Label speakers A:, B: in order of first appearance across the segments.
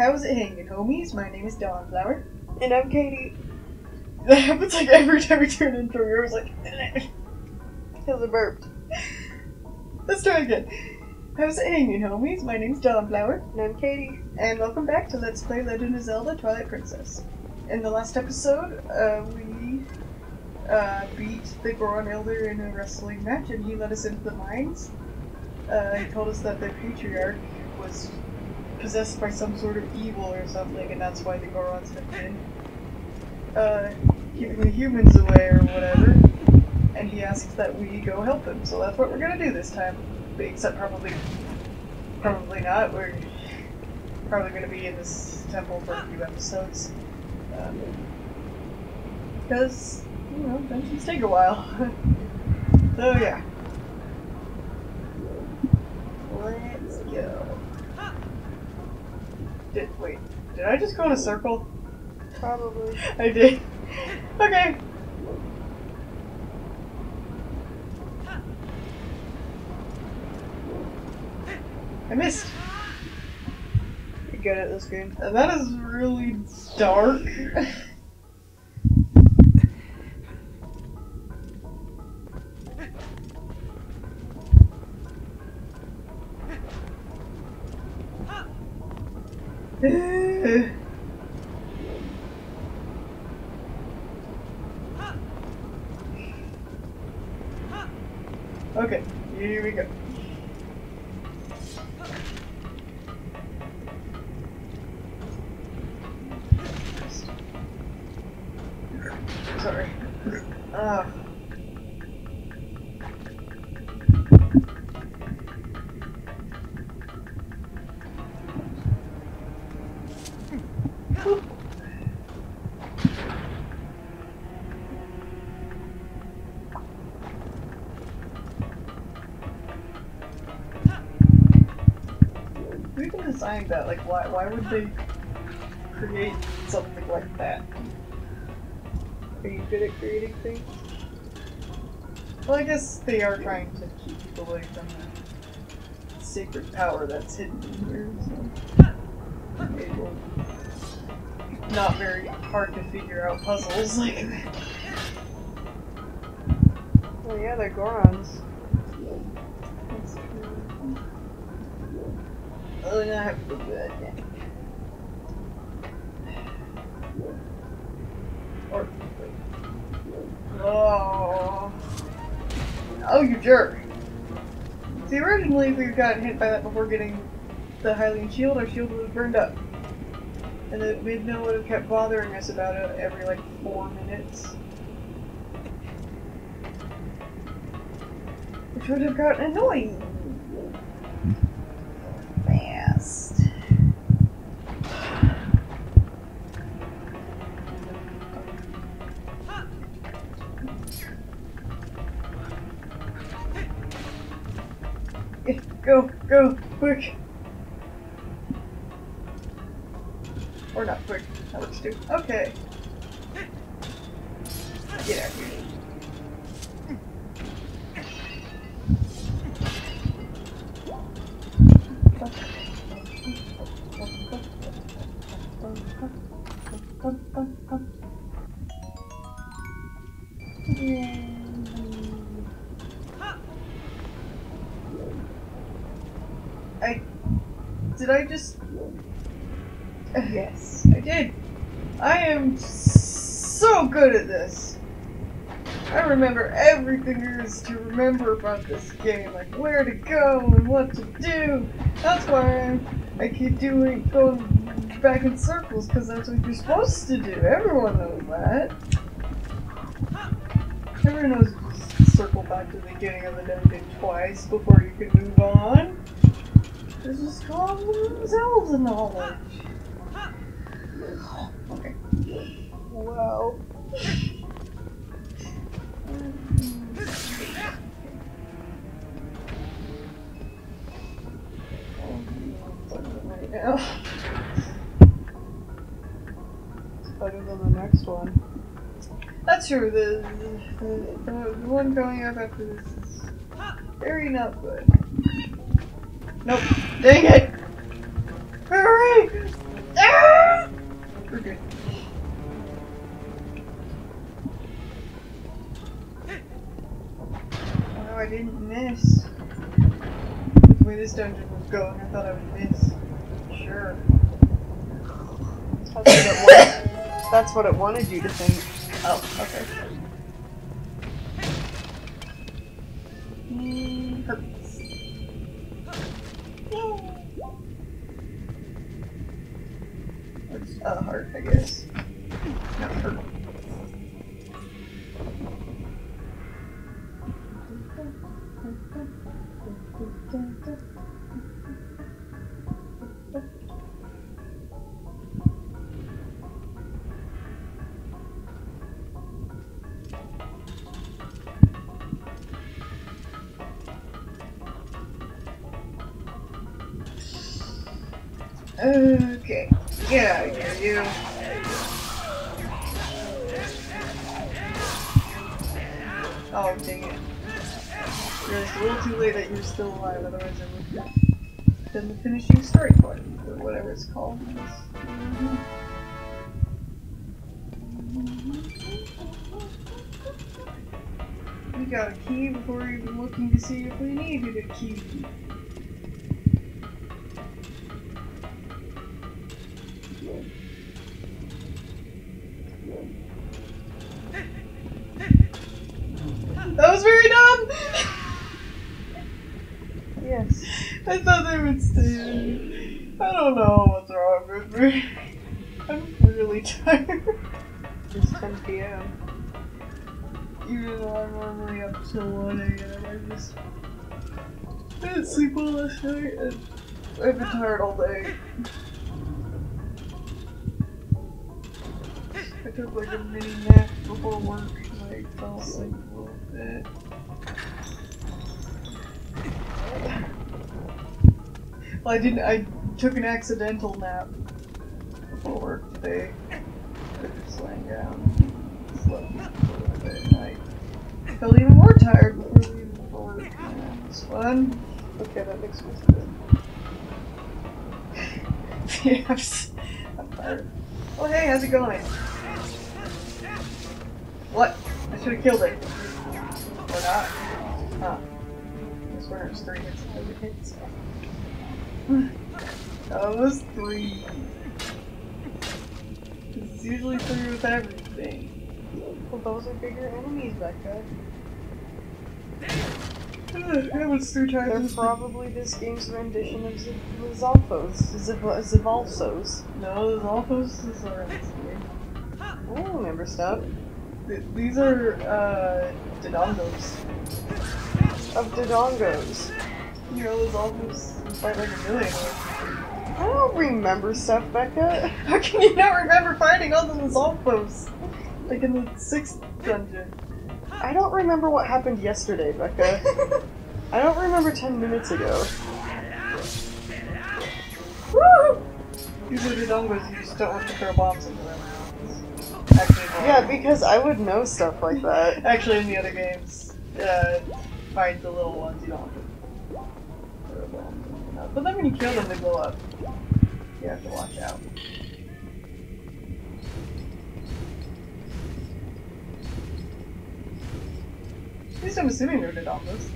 A: How's it hanging, homies? My name is Dawnflower.
B: And I'm Katie.
A: That happens like every time we turn into a was like.
B: Because I burped.
A: Let's try again. How's it hanging, homies? My name's Dawnflower,
B: And I'm Katie.
A: and welcome back to Let's Play Legend of Zelda Twilight Princess. In the last episode, uh, we uh, beat the Goron Elder in a wrestling match, and he led us into the mines. Uh, he told us that the patriarch was possessed by some sort of evil or something, and that's why the Gorons have been uh, keeping the humans away or whatever. And he asks that we go help him, so that's what we're gonna do this time. Except probably, probably not. We're probably gonna be in this temple for a few episodes. Because, you know, dungeons take a while. so yeah. Let's go. Did, wait, did I just go in a circle?
B: Probably.
A: I did. Okay. I missed.
B: You're good at this game.
A: And that is really dark. okay, here we go. That? Like, why? Why would they create something like that?
B: Are you good at creating things?
A: Well, I guess they are trying to keep people away from the sacred power that's hidden in here, so not very hard to figure out puzzles like that.
B: Well, yeah, they're Gorons.
A: Oh, now I have to go good. Or. Oh. Oh, you jerk. See, originally, if we got hit by that before getting the Hylian shield, our shield would have burned up. And the Midna would have kept bothering us about it every like four minutes. Which would have gotten annoying. Go, go, quick. Or not quick. That works too. Okay. Get out here. I did I just
B: Yes.
A: I did. I am so good at this. I remember everything there is to remember about this game, like where to go and what to do. That's why I, I keep doing going back in circles because that's what you're supposed to do. Everyone knows that. Everyone knows you just circle back to the beginning of the dungeon twice before you can move on. This is called Zelda knowledge. Okay.
B: Wow.
A: Right now.
B: It's better than the next one.
A: That's true. The, the, the, the one going up after this is very not good. Nope. Dang it! Hurry! good. Oh, I didn't miss. The way this dungeon was going, I thought I would miss. Sure.
B: That's what it wanted, that's what it wanted you to think.
A: Oh, okay. Mm, a heart, I guess. Not hurt. Okay, out you. Oh, dang it. It's a little too late that you're still alive, otherwise I would have done the finishing story you, or whatever it's called. We got a key before even looking to see if we needed a key. That was very dumb!
B: Yes.
A: I thought they would stay. I don't know what's wrong with me. I'm really tired.
B: It's 10 p.m.
A: Even though I'm normally up till 1 a.m. I just I didn't sleep well last night and I've been tired all day. I took like a mini nap before work and I fell asleep a little bit. Well, I didn't. I took an accidental nap before work today. I just laying down, slept a bit, and I felt even more tired before leaving for work. It was.
B: Okay, that makes me good.
A: yeah, I'm, I'm tired. Oh, hey, how's it going? What? I should have killed it. Or not. Huh. It was three hits and hits. That was three. It's usually three with everything.
B: Well, those are bigger enemies, Becca.
A: It was three times.
B: They're probably this game's rendition of Z- Lizalfos.
A: No, Alphas is already here.
B: I don't remember stuff.
A: Th- These are, uh, Dodongos.
B: Of Dodongos.
A: You know, Alphas fight like a million.
B: I don't remember stuff, Becca.
A: How can you not remember fighting all those Alphas? Like in the sixth dungeon.
B: I don't remember what happened yesterday, Becca. I don't remember 10 minutes ago.
A: Woo! These are Dodongos, you just don't have to throw bombs into them. Actually.
B: Yeah, because I would know stuff like that.
A: Actually, in the other games, uh, find the little ones, you don't have to throw bombs into. But then when you kill them, they blow up. You have to watch out. At least I'm assuming they're Dodongos.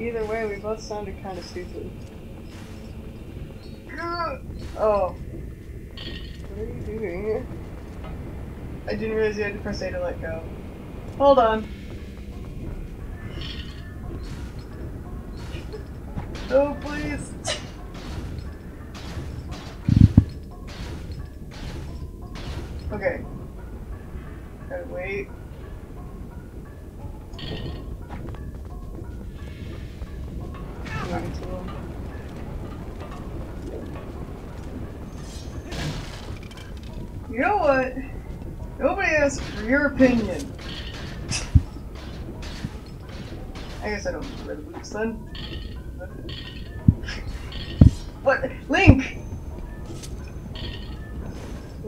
B: Either way, we both sounded kind of stupid.
A: Oh,
B: What are you doing?
A: I didn't realize you had to press A to let go. Hold on. No, please. Gotta wait. You know what? Nobody asked for your opinion. I guess I don't red boots then. What? Link!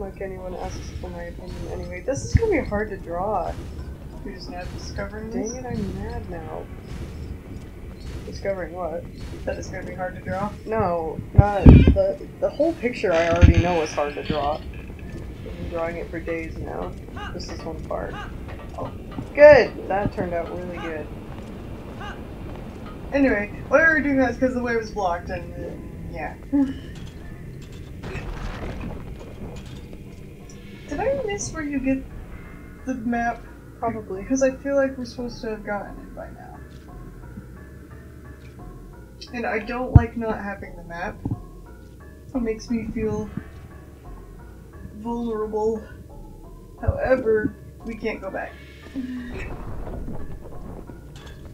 B: Like anyone asks for my opinion anyway. This is gonna be hard to draw.
A: You're just now discovering
B: Dang
A: this?
B: it, I'm mad now. Discovering what?
A: That is gonna be hard to draw.
B: No, not the the whole picture. I already know is hard to draw. I've been drawing it for days now. Just this one part. Oh, good. That turned out really good.
A: Anyway, why we were doing that is because the way was blocked, and uh, yeah. Did I miss where you get the map?
B: Probably.
A: Because I feel like we're supposed to have gotten it by now. And I don't like not having the map. It makes me feel vulnerable. However, we can't go back.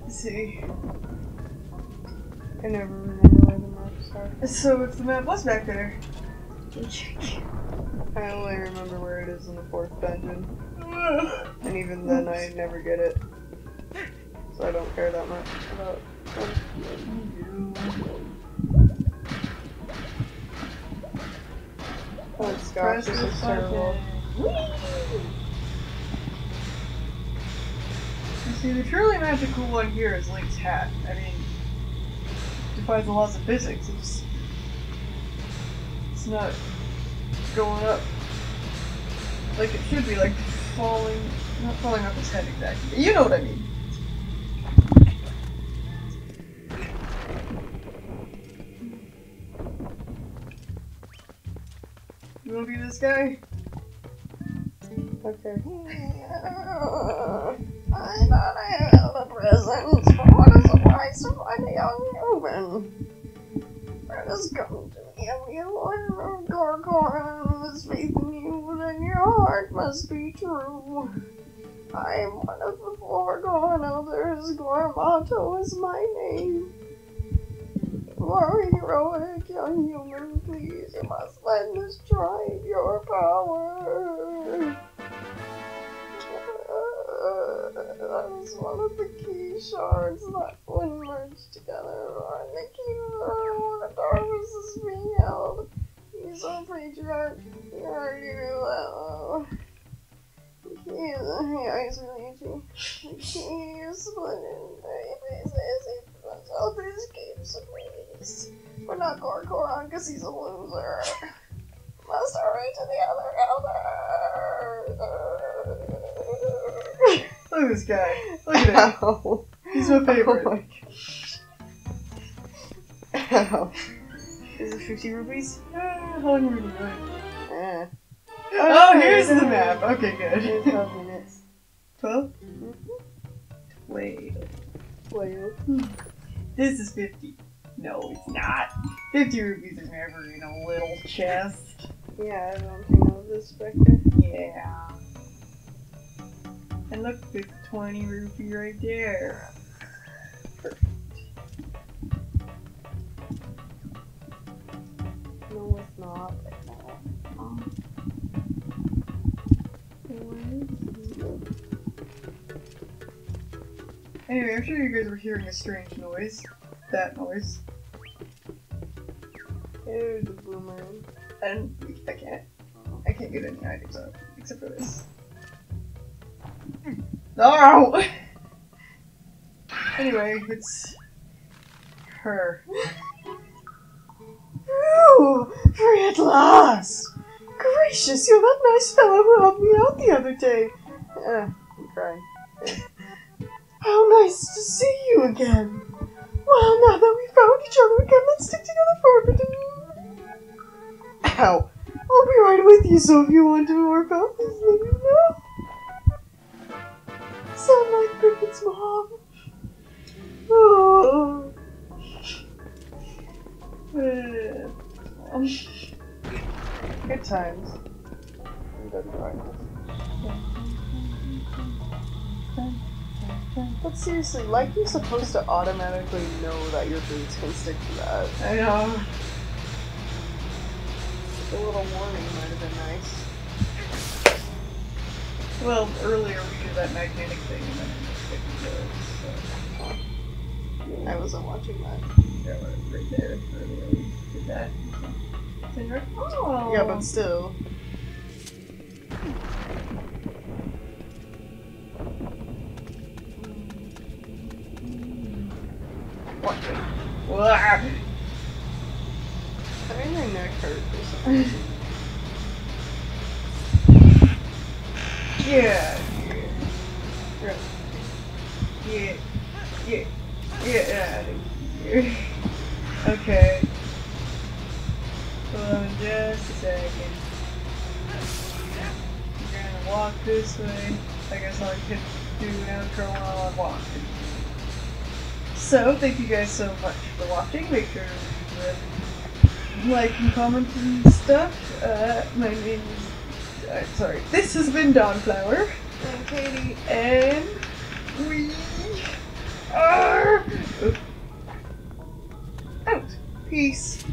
A: Let's see.
B: I never remember where the marks are.
A: So if the map was back there,
B: I only remember where it is in the fourth dungeon, and even then I never get it. So I don't care that much about. Oh gosh, this is terrible.
A: You see, the truly magical one here is Link's hat. I mean, defies the laws of physics. It's, it's not going up like it should be, like falling, not falling off his head exactly. You know what I mean. You wanna be this guy?
B: Okay.
C: I thought I had a present, but what a surprise to find a young human. Let us come to me, and you are And faith in you, then your heart must be true. I am one of the four Goron elders, Gor Amato is my name. You are heroic young human, please, you must let us try your power. That was one of the key shards that, when merged together, are the key room where the darkness is being held. He's a patriarch. He heard you. Uh, he is, yeah, he's really itchy. The key is split in three pieces. He runs out to escape some ways. We're not Gor Coron because he's a loser. Must hurry to the other elder.
A: Look at this guy. Look at him.
B: Ow.
A: He's my favorite.
B: Oh my gosh. Ow. Is it 50 rupees?
A: Ah, how long are we doing?
B: Eh.
A: Oh, here's the map. Okay, good.
B: 12 minutes.
A: 12?
B: Mhm.
A: Wait.
B: 12.
A: This is 50. No, it's not. 50 rupees are never in a little chest.
B: Yeah, I don't know this, Becca?
A: Yeah. And look, there's 20 rupee right there.
B: No, it's not.
A: Anyway, I'm sure you guys were hearing a strange noise. That noise.
B: Here's the boomerang.
A: And I can't. I can't get any items out except for this. No! anyway, it's her.
B: Free at last! Gracious, you're that nice fellow who helped me out the other day. Uh, I'm crying. How nice to see you again. Well, now that we found each other again, let's stick together for a bit. Ow. I'll be right with you, so if you want to work out, please let me know. Sound like Cricket's mom. Oh.
A: Um,
B: Good times. I'm done drawing this. But seriously, like you're supposed to automatically know that your boots can stick to that.
A: I know.
B: A little warning might have been nice.
A: Well, earlier we did that magnetic thing and then it to it, so.
B: I wasn't watching that.
A: Yeah, right there. Earlier we did that. You're- Oh!
B: Yeah, but still.
A: What? Ah!
C: I think my neck hurt or something.
A: Yeah. Yeah. Yeah. Yeah. Out of here. Okay. Just a second. We're gonna walk this way. I guess I could do an outro while I'm walking. So, thank you guys so much for watching. Make sure to like and comment and stuff. Uh, my name is. Uh, sorry. This has been Dawnflower. I'm Katie, and we are out. Peace.